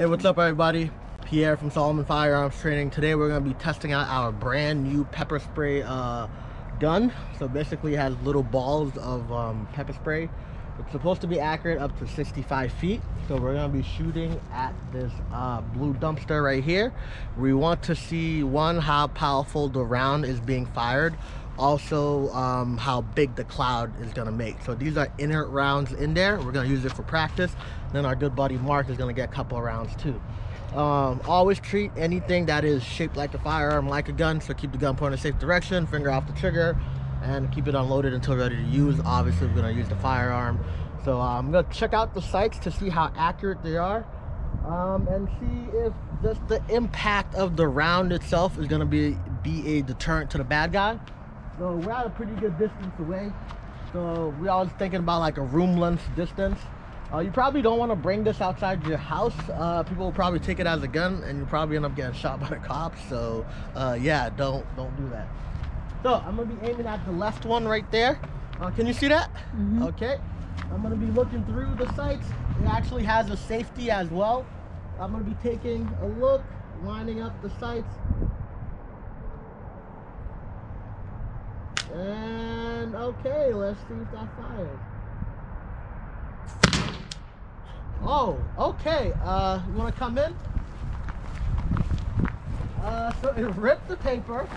Hey, what's up everybody? Pierre from Salomon Firearms Training. Today we're to be testing out our brand new pepper spray uh, gun. So basically it has little balls of um, pepper spray. It's supposed to be accurate up to 65 feet. So we're to be shooting at this uh, blue dumpster right here. We want to see one, how powerful the round is being fired. Also, um, how big the cloud is going to make. So these are inert rounds in there. We're going to use it for practice. Then our good buddy Mark is going to get a couple of rounds too. Um, always treat anything that is shaped like a firearm like a gun. So keep the gun pointed in a safe direction, finger off the trigger, and keep it unloaded until ready to use. Obviously, we're gonna use the firearm. So uh, I'm gonna check out the sights to see how accurate they are. Um, and see if just the impact of the round itself is gonna be be a deterrent to the bad guy. So we're at a pretty good distance away. So we always thinking about like a room length distance. Uh, you probably don't want to bring this outside your house. Uh, people will probably take it as a gun, and you probably end up getting shot by the cops. So, uh, yeah, don't don't do that. So I'm gonna be aiming at the left one right there. Uh, can you see that? Mm -hmm. Okay. I'm gonna be looking through the sights. It actually has a safety as well. I'm gonna be taking a look, lining up the sights. And okay, let's see if that fires. Oh, okay. Uh, you want to come in? Uh, so it ripped the paper.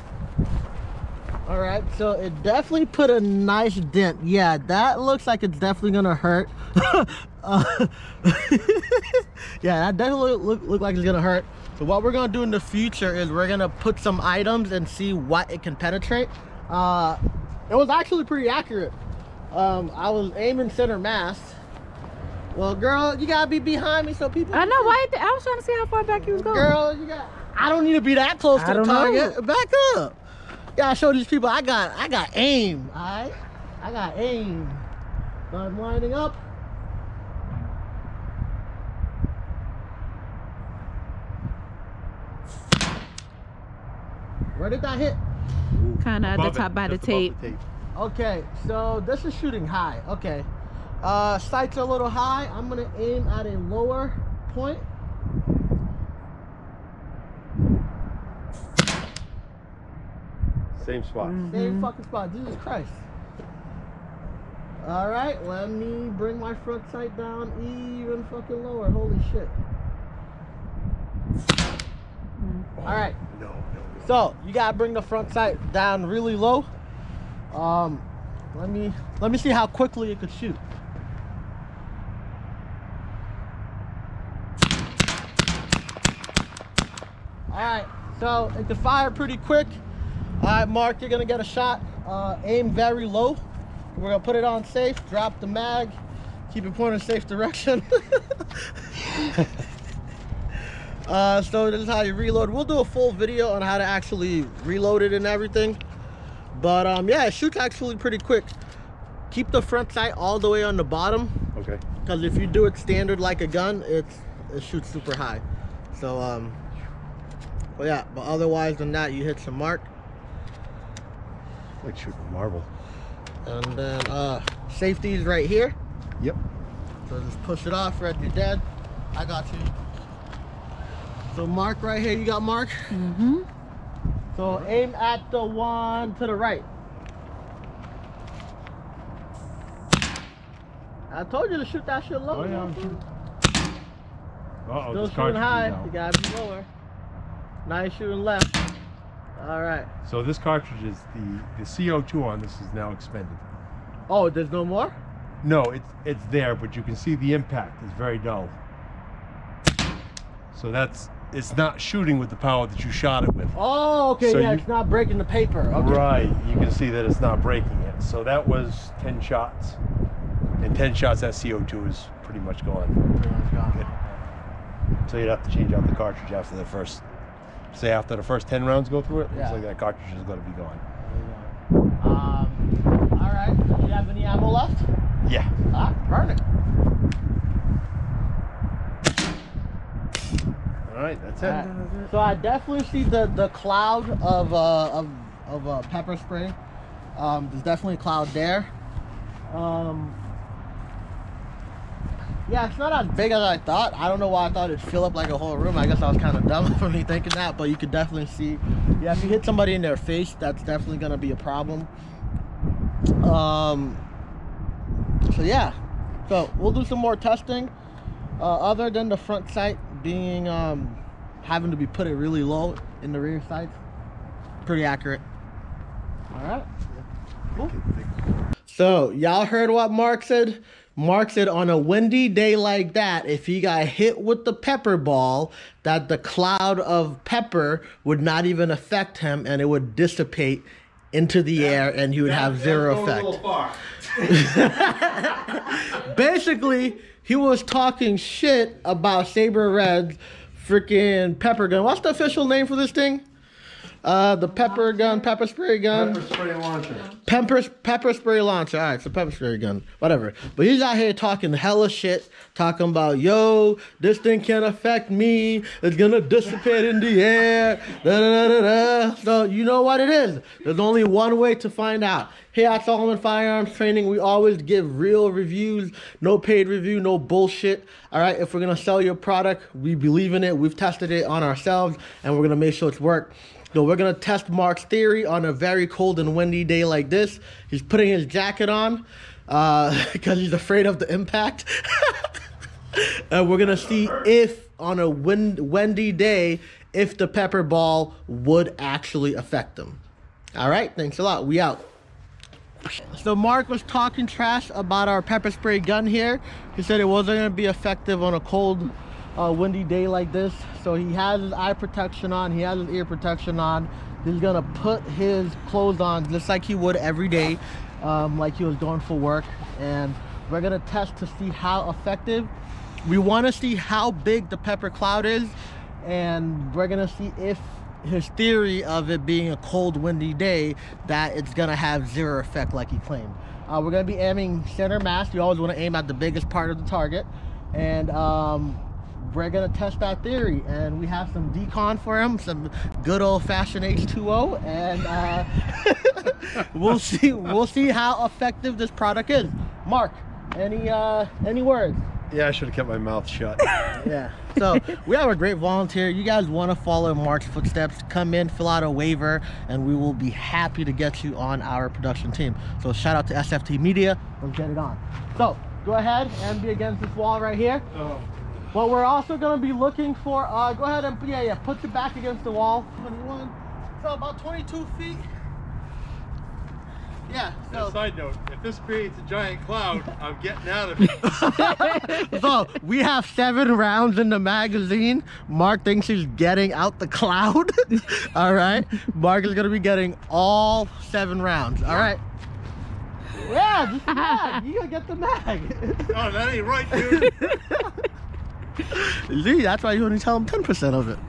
All right, so it definitely put a nice dent. Yeah, that looks like it's definitely gonna hurt. uh, yeah, that definitely look, look like it's gonna hurt. So what we're gonna do in the future is we're gonna put some items and see what it can penetrate. Uh, it was actually pretty accurate. Um, I was aiming center mass well, girl, you gotta be behind me so people. I know why. I was trying to see how far back you was going. Girl, you got. I don't need to be that close to the target. Know. Back up. Gotta show these people I got. I got aim. All right. I got aim. So I'm lining up. Where did that hit? Kind of at the top it, by the tape. the tape. Okay, so this is shooting high. Okay. Uh, sights are a little high. I'm gonna aim at a lower point. Same spot. Mm -hmm. Same fucking spot. Jesus Christ. All right, let me bring my front sight down even fucking lower. Holy shit. Oh, All right. No, no. So you gotta bring the front sight down really low. Um, let me let me see how quickly it could shoot. All right, so it can fire pretty quick. All right, Mark, you're gonna get a shot. Uh, aim very low. We're gonna put it on safe, drop the mag, keep it pointed in safe direction. uh, so this is how you reload. We'll do a full video on how to actually reload it and everything. But um, yeah, it shoots actually pretty quick. Keep the front sight all the way on the bottom. Okay. Because if you do it standard like a gun, it's it shoots super high. So um, but yeah, but otherwise than that, you hit some mark. Like shooting marble. And then uh, safety's right here. Yep. So just push it off, Red, you're dead. I got you. So mark right here, you got mark? Mm-hmm. So aim at the one to the right. I told you to shoot that shit low. Oh, yeah, Uh oh, Still shooting high, you gotta be lower. Now you're shooting left. All right. So this cartridge is the the CO2 on this is now expended. Oh, there's no more? No, it's it's there, but you can see the impact is very dull. So that's it's not shooting with the power that you shot it with. Oh, okay, so yeah, you, it's not breaking the paper. Okay. Right, you can see that it's not breaking it. So that was 10 shots. And 10 shots, that CO2 is pretty much gone. Pretty much gone. Good. So you'd have to change out the cartridge after the first say after the first 10 rounds go through it, yeah. looks like that cartridge is going to be gone. Um, all right. Do you have any ammo left? Yeah. Ah, burn it. All right, that's it. Right. So I definitely see the the cloud of uh, of of uh, pepper spray. Um, there's definitely a cloud there. Um, Yeah, it's not as big as I thought. I don't know why I thought it'd fill up like a whole room. I guess I was kind of dumb for me thinking that, but you could definitely see. Yeah, if you hit somebody in their face, that's definitely gonna be a problem. Um. So yeah, so we'll do some more testing. Uh, other than the front sight being um, having to be put it really low in the rear sights, pretty accurate. All right. Cool. So y'all heard what Mark said? Mark said on a windy day like that, if he got hit with the pepper ball, that the cloud of pepper would not even affect him and it would dissipate into the air and he would have zero effect. Basically, he was talking shit about SABRE Red's freaking pepper gun. What's the official name for this thing? Uh, the pepper gun, pepper spray gun. Pepper spray launcher. Pepper, pepper spray launcher. All right, so pepper spray gun, whatever. But he's out here talking hella shit, talking about, yo, this thing can't affect me. It's gonna dissipate in the air. Da, da, da, da. So you know what it is. There's only one way to find out. Here at Salomon Firearms Training, we always give real reviews, no paid review, no bullshit. All right, if we're gonna sell your product, we believe in it. We've tested it on ourselves, and we're gonna make sure it's work. So we're gonna test Mark's theory on a very cold and windy day like this. He's putting his jacket on uh, because he's afraid of the impact. and we're gonna see if on a wind, windy day, if the pepper ball would actually affect him. All right, thanks a lot. We out. So Mark was talking trash about our pepper spray gun here. He said it wasn't gonna be effective on a cold, uh, windy day like this. So he has his eye protection on, he has his ear protection on. He's gonna put his clothes on just like he would every day, um, like he was going for work. And we're gonna test to see how effective. We wanna see how big the pepper cloud is, and we're gonna see if his theory of it being a cold windy day that it's gonna have zero effect like he claimed uh, we're gonna be aiming center mass you always want to aim at the biggest part of the target and um, we're gonna test that theory and we have some decon for him some good old-fashioned h2o and uh, we'll see we'll see how effective this product is mark any uh any words Yeah, I should have kept my mouth shut. yeah. So we have a great volunteer. You guys want to follow Mark's footsteps? Come in, fill out a waiver, and we will be happy to get you on our production team. So shout out to SFT Media. Let's get it on. So go ahead and be against this wall right here. oh. What we're also going to be looking for, uh, go ahead and, yeah, yeah, put your back against the wall. 21, so about 22 feet. Yeah, so. Side note, if this creates a giant cloud, I'm getting out of it. so we have seven rounds in the magazine. Mark thinks he's getting out the cloud. all right. Mark is gonna be getting all seven rounds. All right. Yeah, just the mag. You gotta get the mag. oh, that ain't right, dude. See, that's why you only tell him 10% of it.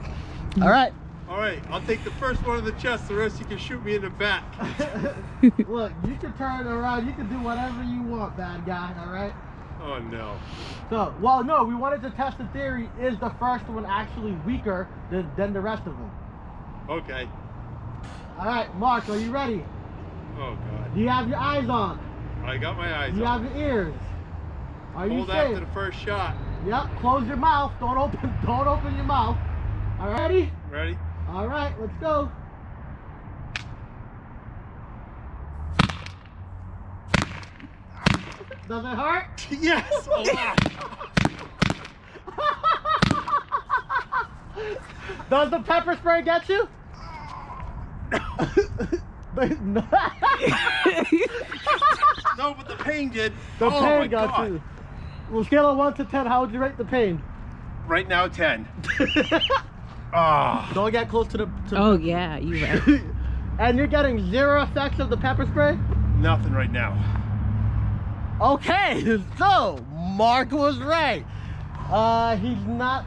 All right. All right, I'll take the first one in the chest. The rest you can shoot me in the back. Look, you can turn around. You can do whatever you want, bad guy. All right. Oh no. So, well, no, we wanted to test the theory. Is the first one actually weaker than, than the rest of them? Okay. All right, Mark, are you ready? Oh god. Do you have your eyes on? I got my eyes Do you on. have your ears? Are you Hold safe? after the first shot. Yep. Close your mouth. Don't open. Don't open your mouth. All righty. Ready? All right. Let's go. Does it hurt? Yes. Oh, A lot. Does the pepper spray get you? But no. no, but the pain did. the oh pain got God. you. Well, scale of one to ten, how would you rate the pain? Right now, 10. Ah. Don't get close to the. To Oh yeah, you right. and you're getting zero effects of the pepper spray. Nothing right now. Okay, so Mark was right. Uh, he's not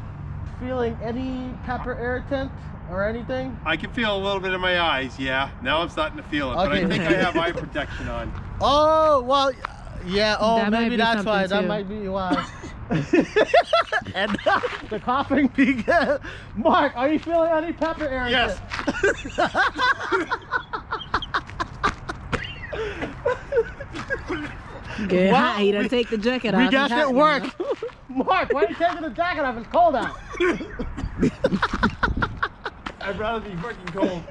feeling any pepper irritant or anything. I can feel a little bit in my eyes, yeah. Now I'm starting to feel it, but I think I have eye protection on. Oh well, yeah. Oh, That maybe that's why. something, That might be why. and the coughing began. Mark, are you feeling any pepper irritant? Yes. Good. Well, Hi, you done we- take the jacket off. We It's guess hot it in worked. here. Mark, why are you taking the jacket off? It's cold out. I'd rather be fucking cold.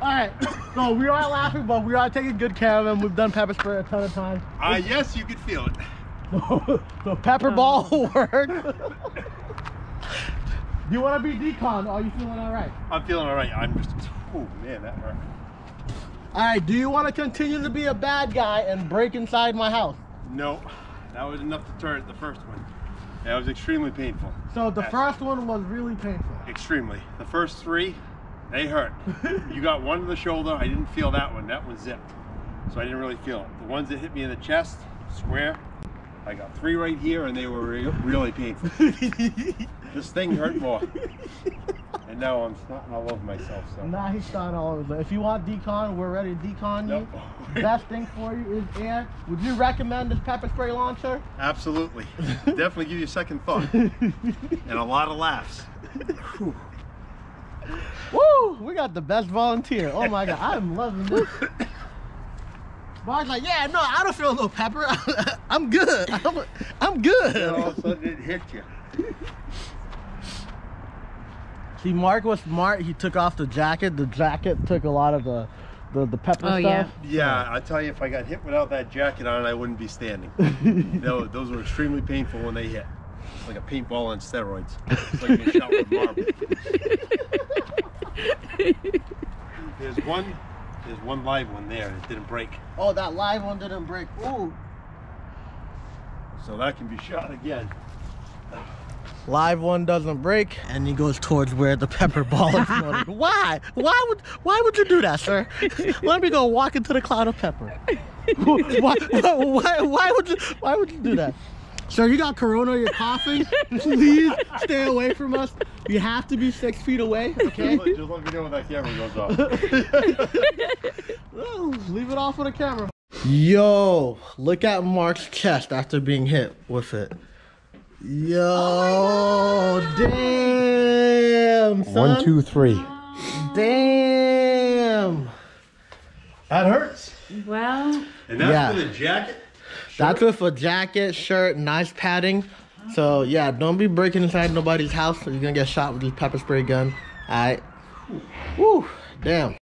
All right. So we are laughing, but we are taking good care of him. We've done pepper spray a ton of times. Ah, yes, you could feel it. the pepper ball worked. Do you want to be decon? Are you feeling all right? I'm feeling all right. I'm just, oh man, that hurt. All right. Do you want to continue to be a bad guy and break inside my house? No, that was enough to turn it, the first one. That was extremely painful. So the Yes. first one was really painful. Extremely. The first three, they hurt. you got one to the shoulder. I didn't feel that one. That one zipped. So I didn't really feel it. The ones that hit me in the chest, square, I got three right here and they were re- really painful. this thing hurt more. And now I'm snotting all over myself. So. Nah, he's starting all over. If you want decon, we're ready to decon Nope. you. Best thing for you is air. Would you recommend this pepper spray launcher? Absolutely. Definitely give you a second thought. and a lot of laughs. Whew. Woo! We got the best volunteer. Oh my god, I'm loving this. Mark's like, yeah, no, I don't feel no pepper. I'm good. I'm, I'm good. Then all of a sudden it hit you. See, Mark was smart. He took off the jacket. The jacket took a lot of the the, the pepper Oh, stuff. yeah. Yeah, I tell you, if I got hit without that jacket on, I wouldn't be standing. those, those were extremely painful when they hit. It's like a paintball on steroids. It's like being shot with marble. There's one, there's one live one there that didn't break, Oh, that live one didn't break. Ooh. so that can be shot again. Live one doesn't break, and he goes towards where the pepper ball is floating. why? Why would Why would you do that, sir? Let me go walk into the cloud of pepper. why, why, why would you Why would you do that? Sir, you got corona. You're coughing. Please stay away from us. You have to be six feet away. Okay. Just let me know when that camera goes off. Oh, leave it off on the camera. Yo, look at Mark's chest after being hit with it. Yo, damn, son. One, two, three. Damn. That hurts. Well, And that's Yeah. with a jacket. That's with a jacket, shirt, nice padding. So yeah, don't be breaking inside nobody's house. You're gonna get shot with this pepper spray gun. Alright. Woo, damn.